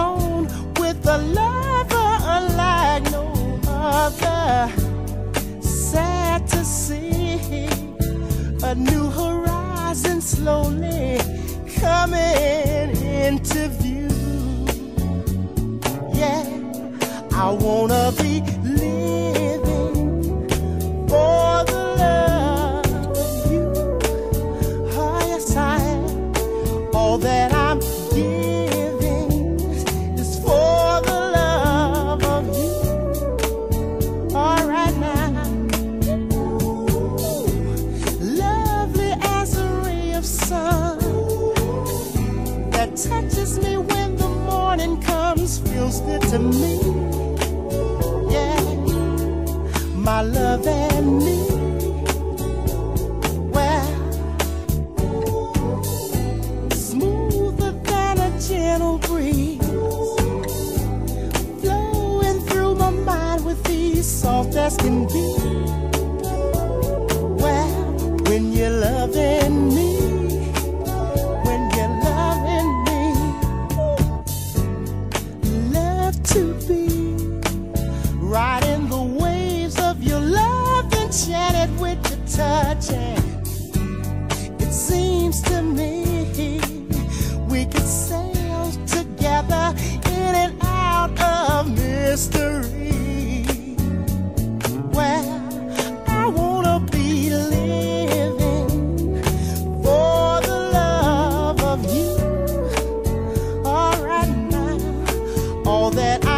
alone with a lover unlike no other. Sad to see a new horizon slowly coming into view. Yeah, I wanna be touches me when the morning comes feels good to me. Yeah, my love and me. Well, smoother than a gentle breeze, flowing through my mind with ease, soft as can be. where I wanna be living for the love of you. All right now, all that. I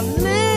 I.